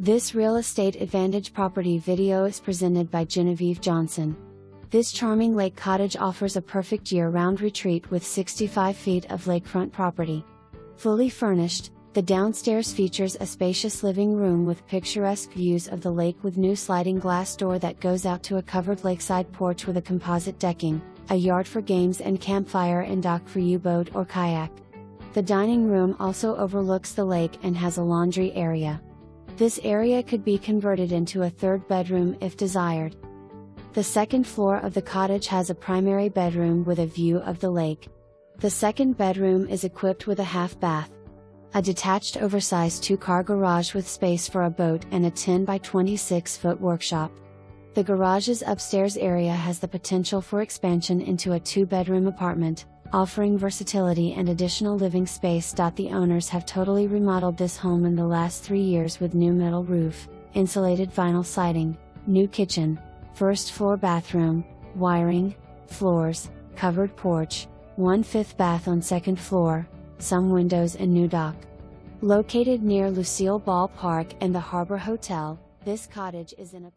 This real estate advantage property video is presented by Genevieve Johnson. This charming lake cottage offers a perfect year round retreat with 65 feet of lakefront property. Fully furnished, the downstairs features a spacious living room with picturesque views of the lake with new sliding glass door that goes out to a covered lakeside porch with a composite decking, a yard for games and campfire and dock for you boat or kayak. The dining room also overlooks the lake and has a laundry area. This area could be converted into a third bedroom if desired. The second floor of the cottage has a primary bedroom with a view of the lake. The second bedroom is equipped with a half bath. A detached oversized two car garage with space for a boat and a 10 by 26 foot workshop. The garage's upstairs area has the potential for expansion into a two bedroom apartment, offering versatility and additional living space. The owners have totally remodeled this home in the last three years with new metal roof, insulated vinyl siding, new kitchen, first floor bathroom, wiring, floors, covered porch, one fifth bath on second floor, some windows and new dock. Located near Lucille Ball Park and the Harbor Hotel, this cottage is in a